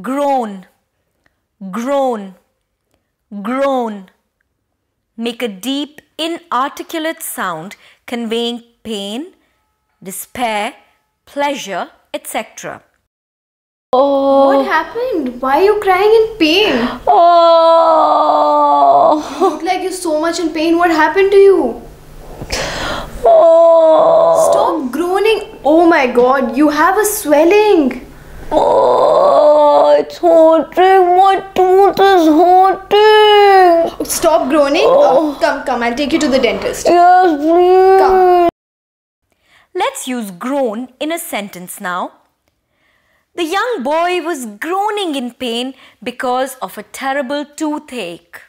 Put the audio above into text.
groan, groan, groan. Make a deep, inarticulate sound conveying pain, despair, pleasure, etc. Oh. What happened? Why are you crying in pain? Oh, You look like you're so much in pain. What happened to you? oh, Stop groaning. Oh my god, you have a swelling. oh, it's hurting. My tooth is hurting. Stop groaning. Uh, come, come, I'll take you to the dentist. Yes, please. Come. Let's use groan in a sentence now. The young boy was groaning in pain because of a terrible toothache.